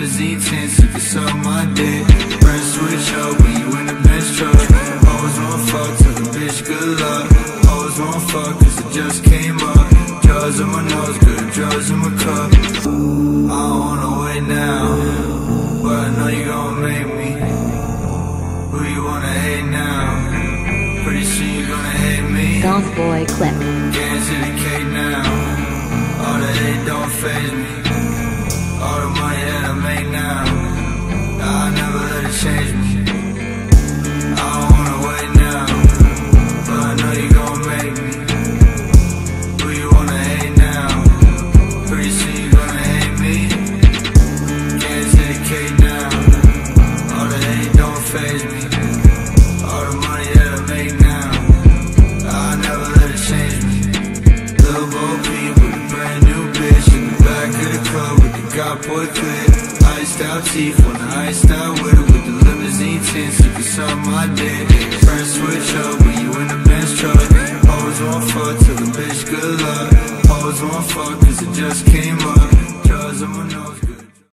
limousine. You can suck my dick. Friends switch up when you in the Benz truck. Always want fuck, tell the bitch good luck. Always want fuck, cause it just came up. Drugs in my nose, good drugs in my cup. I don't wanna wait now, but I know you gon' make me. Who you wanna hate now? Pretty soon you gonna hate me. GothBoiClique. Getting to the cake now. All the hate don't faze me. Change me. I don't wanna wait now, but I know you gon' make me. You wanna hate now? Pretty soon you gonna hate me. All the hate don't faze me. All the money that I make now, I never let it change me. Lil Bo Peep with God boy. Iced out teeth on the iced out whip with the limousine tints. You can my dick. Friends switch up when you in the Benz truck. Always want fuck till the bitch good luck. Always want fuck cause it just came up.